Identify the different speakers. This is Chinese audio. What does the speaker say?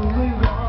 Speaker 1: 因为我